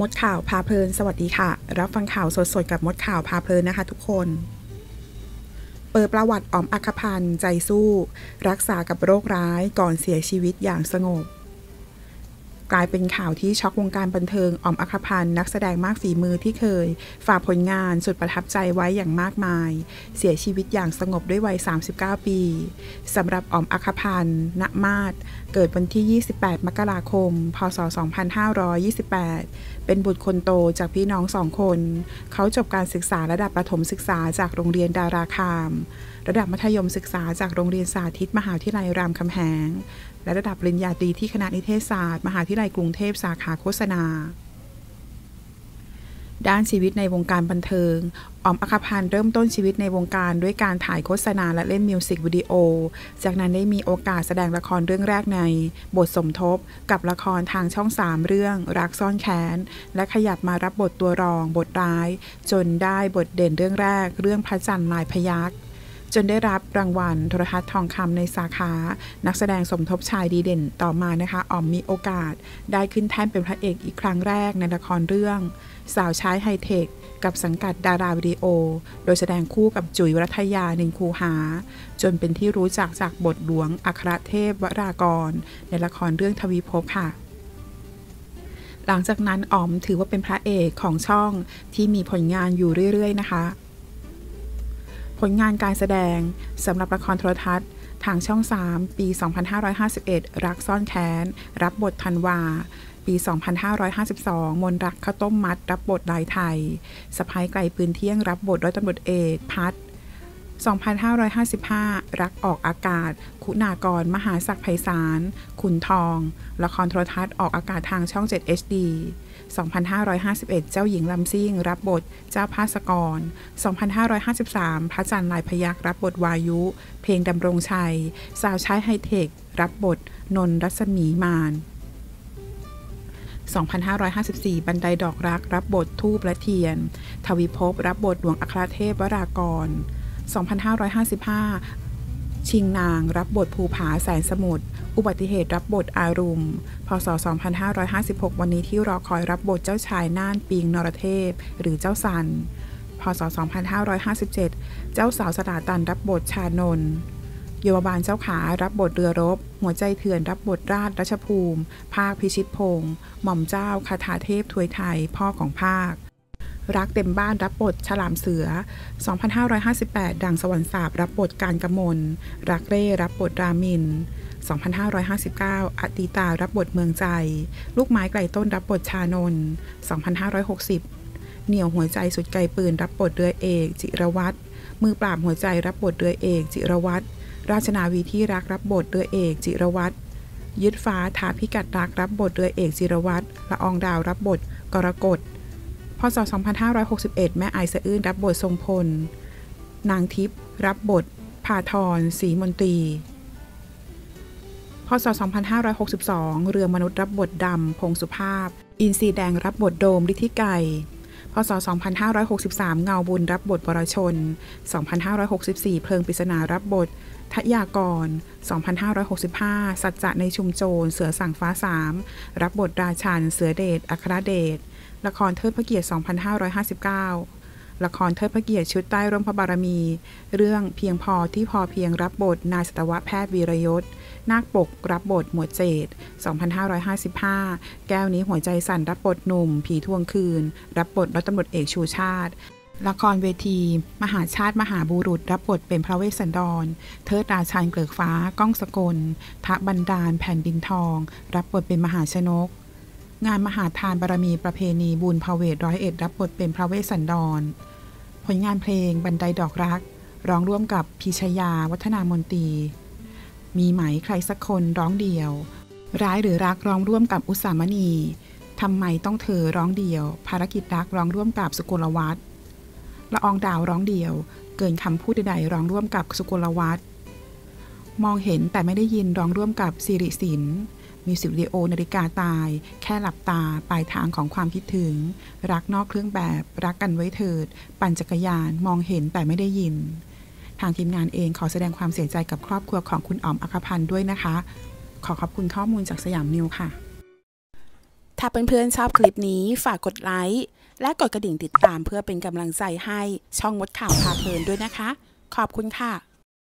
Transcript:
มดข่าวพาเพลิน สวัสดีค่ะ รับฟังข่าวสดๆ กับมดข่าวพาเพลินนะคะทุกคน เปิดประวัติออมอัคพันธ์ใจสู้ รักษากับโรคร้ายก่อนเสียชีวิตอย่างสงบ กลายเป็นข่าวที่ช็อกวงการบันเทิงออมอัคพันธ์นักแสดงมากฝีมือที่เคย ฝากผลงานสุดประทับใจไว้อย่างมากมาย เสียชีวิตอย่างสงบด้วยวัย 39 ปีสำหรับออมอัคพันธ์ณมาศเกิดวันที่ 28 มกราคม พศ 2528 เป็นบุตรคนโตจากพี่น้องสองคน เขาจบการศึกษาระดับประถมศึกษาจากโรงเรียนดาราคาม ระดับมัธยมศึกษาจากโรงเรียนสาธิตมหาวิทยาลัยรามคำแหง และระดับปริญญาตรีที่คณะนิเทศศาสตร์ มหาวิทยาลัยกรุงเทพสาขาโฆษณา ด้านชีวิตในวงการบันเทิงออมอัคพันธ์เริ่มต้นชีวิตในวงการด้วยการถ่ายโฆษณาและเล่นมิวสิกวิดีโอ จากนั้นได้มีโอกาสแสดงละครเรื่องแรกใน บทสมทบ กับละครทางช่อง 3 เรื่อง รักซ่อนแค้น และขยับมารับบทตัวรอง บทร้าย จนได้บทเด่นเรื่องแรก เรื่องพระจันทร์ลายพยักษ จนได้รับรางวัลโทรทัศน์ทองคำในสาขา นักแสดงสมทบชายดีเด่นต่อมานะคะออมมีโอกาส ได้ขึ้นแท่นเป็นพระเอกอีกครั้งแรกในละครเรื่อง สาวใช้ไฮเทคกับสังกัดดาราวิดีโอ โดยแสดงคู่กับจุ๋ยวรัทยานินคูหา จนเป็นที่รู้จักจากบทหลวงอัครเทพวรากร ในละครเรื่องทวีภพค่ะหลังจากนั้นอ๋อมถือว่าเป็นพระเอกของช่องที่มีผลงานอยู่เรื่อย ๆ นะคะ ผลงานการแสดงสำหรับละครโทรทัศน์ ทางช่อง 3 ปี 2551 รักซ่อนแค้น รับบทธันวา ปี 2552 มนรักข้าวต้มมัด รับบทลายไทยสะพายไกลปืนเที่ยงรับบทร้อยตำรวจเอกพัฒ 2555 รักออกอากาศ คุณากร มหาศักดิ์ไพศาล ขุนทอง ละครโทรทัศน์ออกอากาศทางช่อง 7 HD 2551 เจ้าหญิงลำซิ่ง รับบท เจ้าภาสกร 2553 พระจันทร์ลายพยักรับบทวายุ เพลงดำรงชัย สาวใช้ไฮเทค รับบท นนรัศมีมาน2554 บันไดดอกรัก รับบททูบและเทียน ทวิภพรับบทหลวงอัครเทพวรากร 2555 ชิงนางรับบทภูผาแสนสมุทร อุบัติเหตุรับบทอารุม พศ 2556 วันนี้ที่รอคอยรับบทเจ้าชายน่านปิงนรเทพ หรือเจ้าสัน พศ 2557 เจ้าสาวสตาตันรับบทชานนโยบาลเจ้าขารับบทเรือรบ หัวใจเถื่อนรับบทราชรัชภูมิ ภาคพิชิตพงศ์หม่อมเจ้าคาถาเทพถวยไทย พ่อของภาค รักเต็มบ้านรับบทฉลามเสือ 2558 ดังสวรรค์สาบรับบทการกมล รักเร่รับบทรามิน 2559 อติตารับบทเมืองใจ ลูกไม้ไกลต้นรับบทชานน 2560 เหนี่ยวหัวใจสุดไกลปืนรับบทเรือเอก จิรวัตรมือปราบหัวใจรับบทเรือเอก จิรวัตรราชนาวีที่รักรับบทเรือเอก จิรวัตรยึดฟ้าถาพิกัดรักรับบทเรือเอกจิรวัตรละอองดาวรับบท กรกฎ พศ 2561 แม่ไอสะอื้นรับบททรงพล นางทิพย์รับบทพาทรศรีมนตรี พศ 2562 เรือมนุษย์รับบทดำ พงสุภาพ อินทรีแดงรับบทโดมฤทธิไก่พศ 2563 เงาบุญรับบทวรชน 2564 เพลิงปริศนารับบททยากร 2565 สัจจะในชุมโจร เสือสั่งฟ้าสาม รับบทราชัน เสือเดช อัครเดช ละครเทิดพระเกียรติ 2559 ละครเทิดพระเกียรติชุดใต้ร่มพระบารมี เรื่องเพียงพอที่พอเพียงรับบทนายสัตวแพทย์วีรยศ นาคปกรับบทหมวดเจด2555 แก้วนี้หัวใจสั่นรับบทหนุ่ม ผีทวงคืน รับบทร้อยตำรวจเอกชูชาติละครเวที มหาชาติมหาบุรุษ รับบทเป็นพระเวสสันดร เทิดราชานเกลือกฟ้า ก้องสกล ทะบันดาล แผ่นดินทอง รับบทเป็นมหาชนก งานมหาทานบารมีประเพณีบุญพาเวทร้อยเอ็ดรับบทเป็นพระเวสสันดร ผลงานเพลงบันไดดอกรัก ร้องร่วมกับพิชยาวัฒนามนตรี มีไหมใครสักคนร้องเดียว ร้ายหรือรักร้องร่วมกับอุสามณีทำไมต้องเธอร้องเดียว ภารกิจรักร้องร่วมกับสุกลวัฒน์ละอองดาวร้องเดียว เกินคำพูดใดๆร้องร่วมกับสุกลวัฒน์มองเห็นแต่ไม่ได้ยินร้องร่วมกับสิริสิน มิวสิกวิดีโอนาฬิกาตาย แค่หลับตาปลายทางของความคิดถึง รักนอกเครื่องแบบ รักกันไว้เถิด ปั่นจักรยานมองเห็นแต่ไม่ได้ยิน ทางทีมงานเองขอแสดงความเสียใจกับครอบครัวของคุณอ๋อมอัคพันธ์ด้วยนะคะ ขอขอบคุณข้อมูลจากสยามนิวค่ะ ถ้าเพื่อนๆชอบคลิปนี้ฝากกดไลค์และกดกระดิ่งติดตามเพื่อเป็นกำลังใจให้ช่องมดข่าวพาเพลินด้วยนะคะ ขอบคุณค่ะ